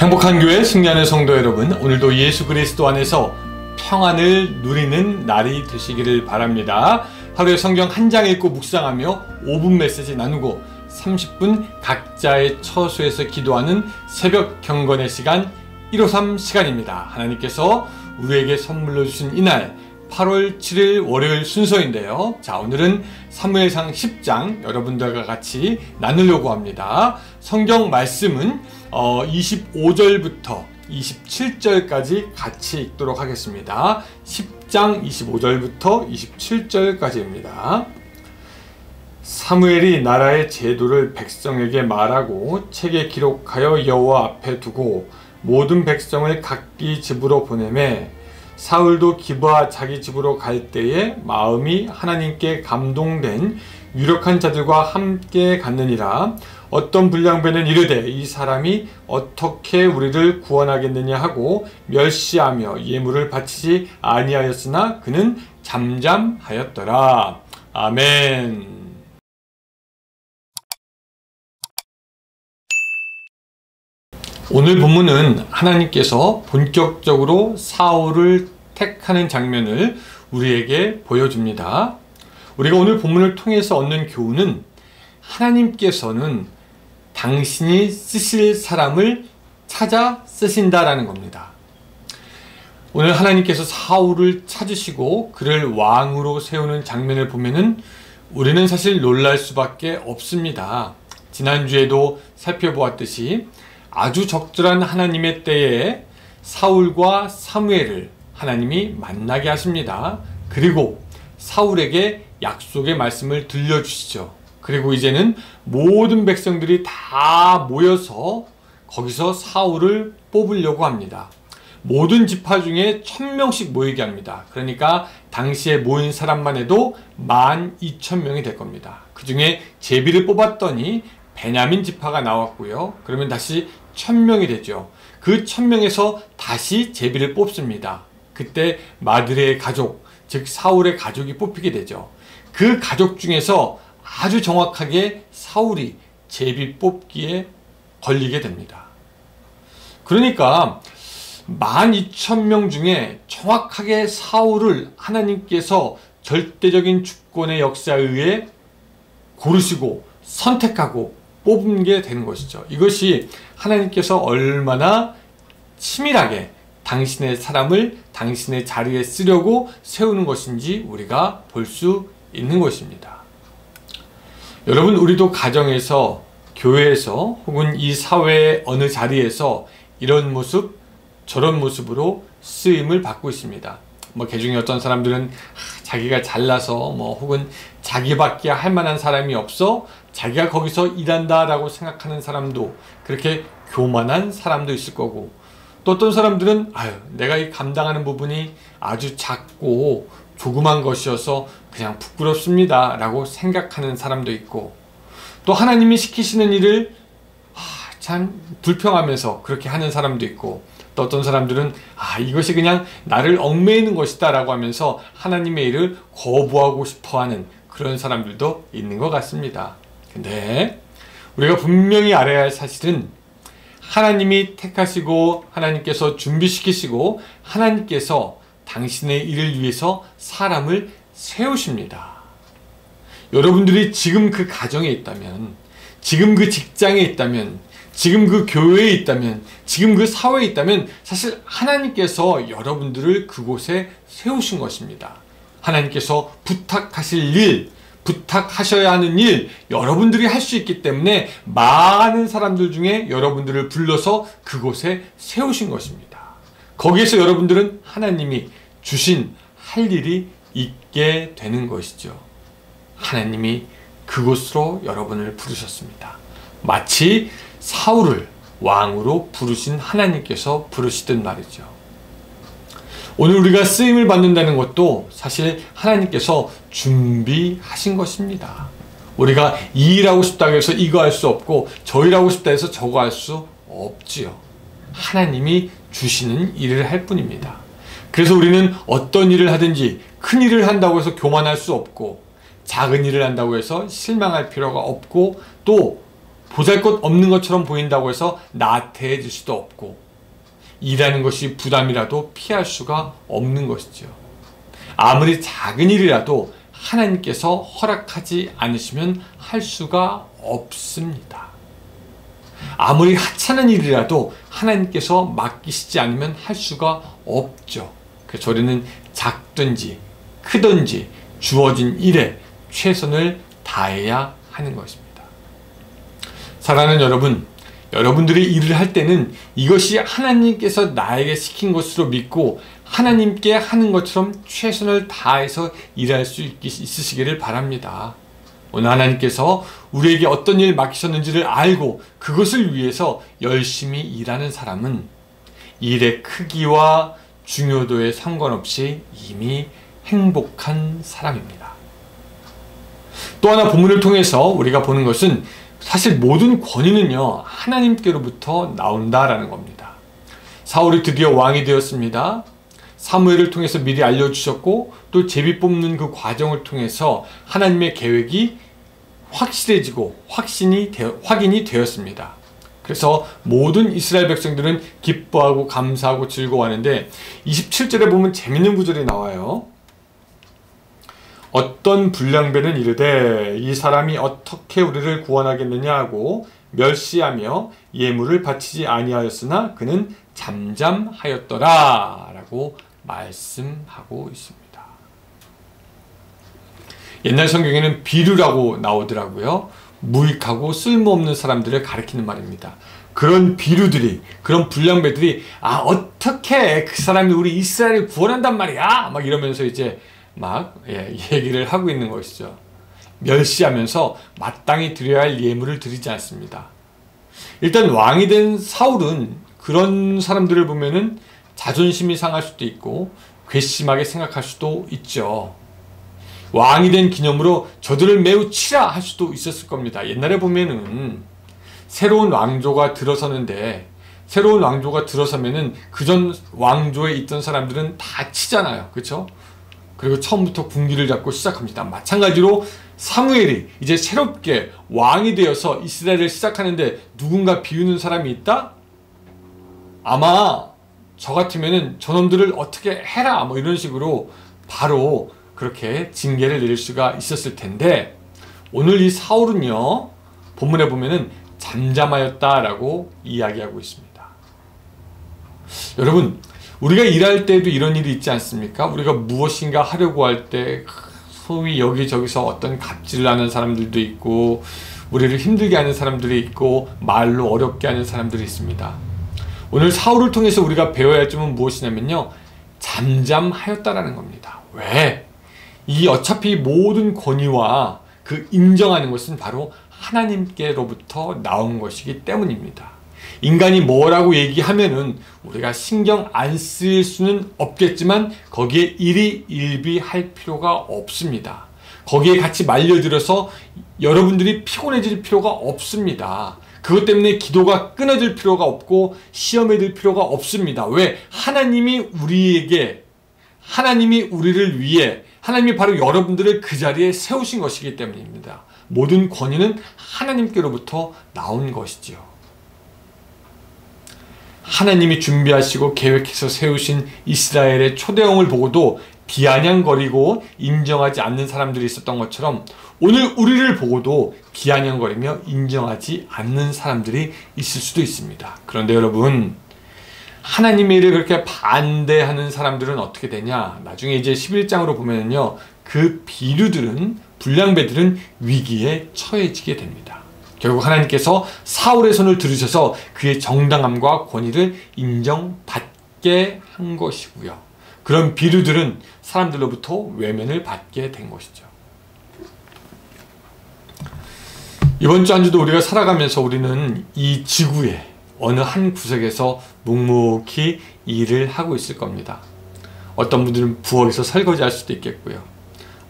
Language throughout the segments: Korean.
행복한 교회 승리하는 성도 여러분, 오늘도 예수 그리스도 안에서 평안을 누리는 날이 되시기를 바랍니다. 하루에 성경 한 장 읽고 묵상하며 5분 메시지 나누고 30분 각자의 처소에서 기도하는 새벽 경건의 시간 153 시간입니다. 하나님께서 우리에게 선물로 주신 이날 8월 7일 월요일 순서인데요. 자, 오늘은 사무엘상 10장 여러분들과 같이 나누려고 합니다. 성경 말씀은 어, 25절부터 27절까지 같이 읽도록 하겠습니다. 10장 25절부터 27절까지입니다. 사무엘이 나라의 제도를 백성에게 말하고 책에 기록하여 여호와 앞에 두고 모든 백성을 각기 집으로 보내매 사울도 기브아 자기 집으로 갈 때에 마음이 하나님께 감동된 유력한 자들과 함께 갔느니라. 어떤 불량배는 이르되 이 사람이 어떻게 우리를 구원하겠느냐 하고 멸시하며 예물을 바치지 아니하였으나 그는 잠잠하였더라. 아멘 오늘 본문은 하나님께서 본격적으로 사울을 택하는 장면을 우리에게 보여줍니다. 우리가 오늘 본문을 통해서 얻는 교훈은 하나님께서는 당신이 쓰실 사람을 찾아 쓰신다라는 겁니다. 오늘 하나님께서 사울을 찾으시고 그를 왕으로 세우는 장면을 보면은 우리는 사실 놀랄 수밖에 없습니다. 지난주에도 살펴보았듯이 아주 적절한 하나님의 때에 사울과 사무엘을 하나님이 만나게 하십니다. 그리고 사울에게 약속의 말씀을 들려주시죠. 그리고 이제는 모든 백성들이 다 모여서 거기서 사울을 뽑으려고 합니다. 모든 지파 중에 천명씩 모이게 합니다. 그러니까 당시에 모인 사람만 해도 만 이천 명이 될 겁니다. 그 중에 제비를 뽑았더니 베냐민 지파가 나왔고요. 그러면 다시 천명이 되죠. 그 천명에서 다시 제비를 뽑습니다. 그때 마드레의 가족, 즉 사울의 가족이 뽑히게 되죠. 그 가족 중에서 아주 정확하게 사울이 제비 뽑기에 걸리게 됩니다. 그러니까 12,000명 중에 정확하게 사울을 하나님께서 절대적인 주권의 역사에 의해 고르시고 선택하고 뽑은 게 되는 것이죠. 이것이 하나님께서 얼마나 치밀하게 당신의 사람을 당신의 자리에 쓰려고 세우는 것인지 우리가 볼 수 있는 것입니다. 여러분, 우리도 가정에서, 교회에서, 혹은 이 사회의 어느 자리에서 이런 모습, 저런 모습으로 쓰임을 받고 있습니다. 뭐, 개 중에 어떤 사람들은 자기가 잘나서, 뭐, 혹은 자기밖에 할 만한 사람이 없어 자기가 거기서 일한다라고 생각하는 사람도 그렇게 교만한 사람도 있을 거고 또 어떤 사람들은 아유 내가 이 감당하는 부분이 아주 작고 조그만 것이어서 그냥 부끄럽습니다 라고 생각하는 사람도 있고 또 하나님이 시키시는 일을 참 불평하면서 그렇게 하는 사람도 있고 또 어떤 사람들은 아 이것이 그냥 나를 얽매이는 것이다 라고 하면서 하나님의 일을 거부하고 싶어하는 그런 사람들도 있는 것 같습니다. 근데 우리가 분명히 알아야 할 사실은 하나님이 택하시고 하나님께서 준비시키시고 하나님께서 당신의 일을 위해서 사람을 세우십니다. 여러분들이 지금 그 가정에 있다면, 지금 그 직장에 있다면, 지금 그 교회에 있다면, 지금 그 사회에 있다면, 사실 하나님께서 여러분들을 그곳에 세우신 것입니다. 하나님께서 부탁하실 일, 부탁하셔야 하는 일 여러분들이 할 수 있기 때문에 많은 사람들 중에 여러분들을 불러서 그곳에 세우신 것입니다. 거기에서 여러분들은 하나님이 주신 할 일이 있게 되는 것이죠. 하나님이 그곳으로 여러분을 부르셨습니다. 마치 사울을 왕으로 부르신 하나님께서 부르시던 말이죠. 오늘 우리가 쓰임을 받는다는 것도 사실 하나님께서 준비하신 것입니다. 우리가 이 일하고 싶다고 해서 이거 할 수 없고 저 일하고 싶다 해서 저거 할 수 없지요. 하나님이 주시는 일을 할 뿐입니다. 그래서 우리는 어떤 일을 하든지 큰 일을 한다고 해서 교만할 수 없고 작은 일을 한다고 해서 실망할 필요가 없고 또 보잘 것 없는 것처럼 보인다고 해서 나태해질 수도 없고 일하는 것이 부담이라도 피할 수가 없는 것이죠. 아무리 작은 일이라도 하나님께서 허락하지 않으시면 할 수가 없습니다. 아무리 하찮은 일이라도 하나님께서 맡기시지 않으면 할 수가 없죠. 그래서 저희는 작든지 크든지 주어진 일에 최선을 다해야 하는 것입니다. 사랑하는 여러분, 여러분들이 일을 할 때는 이것이 하나님께서 나에게 시킨 것으로 믿고 하나님께 하는 것처럼 최선을 다해서 일할 수 있으시기를 바랍니다. 오늘 하나님께서 우리에게 어떤 일 맡기셨는지를 알고 그것을 위해서 열심히 일하는 사람은 일의 크기와 중요도에 상관없이 이미 행복한 사람입니다. 또 하나 본문을 통해서 우리가 보는 것은 사실 모든 권위는요 하나님께로부터 나온다라는 겁니다. 사울이 드디어 왕이 되었습니다. 사무엘을 통해서 미리 알려주셨고 또 제비 뽑는 그 과정을 통해서 하나님의 계획이 확실해지고 확신이 되어, 확인이 되었습니다. 그래서 모든 이스라엘 백성들은 기뻐하고 감사하고 즐거워하는데 27절에 보면 재밌는 구절이 나와요. 어떤 불량배는 이르되 이 사람이 어떻게 우리를 구원하겠느냐 하고 멸시하며 예물을 바치지 아니하였으나 그는 잠잠하였더라 라고 말씀하고 있습니다. 옛날 성경에는 비류라고 나오더라고요. 무익하고 쓸모없는 사람들을 가리키는 말입니다. 그런 비류들이 그런 불량배들이 아 어떻게 그 사람이 우리 이스라엘을 구원한단 말이야 막 이러면서 이제 막 예, 얘기를 하고 있는 것이죠. 멸시하면서 마땅히 드려야 할 예물을 드리지 않습니다. 일단 왕이 된 사울은 그런 사람들을 보면은 자존심이 상할 수도 있고 괘씸하게 생각할 수도 있죠. 왕이 된 기념으로 저들을 매우 치라 할 수도 있었을 겁니다. 옛날에 보면은 새로운 왕조가 들어서는데 새로운 왕조가 들어서면은 그전 왕조에 있던 사람들은 다 치잖아요. 그렇죠? 그리고 처음부터 군기를 잡고 시작합니다. 마찬가지로 사무엘이 이제 새롭게 왕이 되어서 이스라엘을 시작하는데 누군가 비우는 사람이 있다? 아마 저 같으면은 저놈들을 어떻게 해라 뭐 이런 식으로 바로 그렇게 징계를 내릴 수가 있었을 텐데 오늘 이 사울은요 본문에 보면은 잠잠하였다라고 이야기하고 있습니다. 여러분 우리가 일할 때도 이런 일이 있지 않습니까? 우리가 무엇인가 하려고 할 때 소위 여기저기서 어떤 갑질을 하는 사람들도 있고 우리를 힘들게 하는 사람들이 있고 말로 어렵게 하는 사람들이 있습니다. 오늘 사울을 통해서 우리가 배워야 할 점은 무엇이냐면요. 잠잠하였다라는 겁니다. 왜? 이 어차피 모든 권위와 그 인정하는 것은 바로 하나님께로부터 나온 것이기 때문입니다. 인간이 뭐라고 얘기하면은 우리가 신경 안쓸 수는 없겠지만 거기에 일이 일비할 필요가 없습니다. 거기에 같이 말려들어서 여러분들이 피곤해질 필요가 없습니다. 그것 때문에 기도가 끊어질 필요가 없고 시험에 들 필요가 없습니다. 왜? 하나님이 우리에게 하나님이 우리를 위해 하나님이 바로 여러분들을 그 자리에 세우신 것이기 때문입니다. 모든 권위는 하나님께로부터 나온 것이지요. 하나님이 준비하시고 계획해서 세우신 이스라엘의 초대형을 보고도 비아냥거리고 인정하지 않는 사람들이 있었던 것처럼 오늘 우리를 보고도 비아냥거리며 인정하지 않는 사람들이 있을 수도 있습니다. 그런데 여러분 하나님의 일을 그렇게 반대하는 사람들은 어떻게 되냐? 나중에 이제 11장으로 보면은요. 그 비류들은 불량배들은 위기에 처해지게 됩니다. 결국 하나님께서 사울의 손을 들으셔서 그의 정당함과 권위를 인정받게 한 것이고요. 그런 비류들은 사람들로부터 외면을 받게 된 것이죠. 이번 주 한 주도 우리가 살아가면서 우리는 이 지구의 어느 한 구석에서 묵묵히 일을 하고 있을 겁니다. 어떤 분들은 부엌에서 설거지할 수도 있겠고요.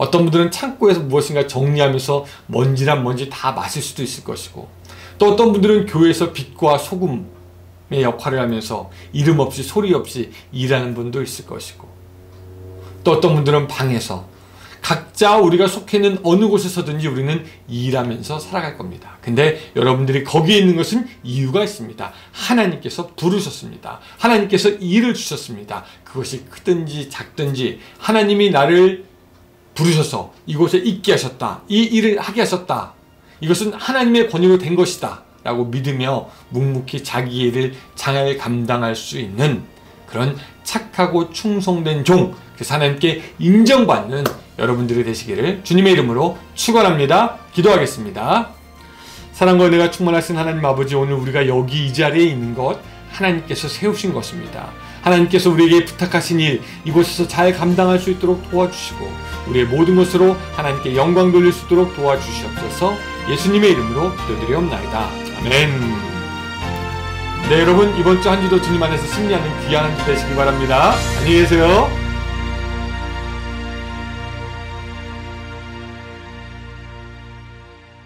어떤 분들은 창고에서 무엇인가 정리하면서 먼지란 먼지 다 마실 수도 있을 것이고 또 어떤 분들은 교회에서 빛과 소금의 역할을 하면서 이름 없이 소리 없이 일하는 분도 있을 것이고 또 어떤 분들은 방에서 각자 우리가 속해 있는 어느 곳에서든지 우리는 일하면서 살아갈 겁니다. 근데 여러분들이 거기에 있는 것은 이유가 있습니다. 하나님께서 부르셨습니다. 하나님께서 일을 주셨습니다. 그것이 크든지 작든지 하나님이 나를 부르셔서 이곳에 있게 하셨다. 이 일을 하게 하셨다. 이것은 하나님의 권위로 된 것이다. 라고 믿으며 묵묵히 자기 일을 잘 감당할 수 있는 그런 착하고 충성된 종, 그 하나님께 인정받는 여러분들이 되시기를 주님의 이름으로 축원합니다. 기도하겠습니다. 사랑과 은혜가 충만하신 하나님 아버지 오늘 우리가 여기 이 자리에 있는 것 하나님께서 세우신 것입니다. 하나님께서 우리에게 부탁하신 일 이곳에서 잘 감당할 수 있도록 도와주시고 우리의 모든 것으로 하나님께 영광 돌릴 수 있도록 도와주시옵소서 예수님의 이름으로 기도드리옵나이다. 아멘. 네, 여러분 이번 주 한 주도 주님 안에서 승리하는 귀한 한 주 되시기 바랍니다. 안녕히 계세요.